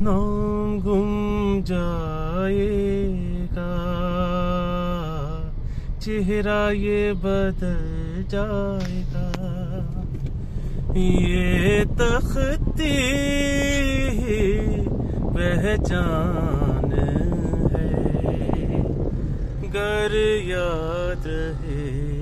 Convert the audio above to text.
नाम गुम जाएगा। चेहरा ये बदल जाएगा। ये तख्ती पहचान है। गर याद है।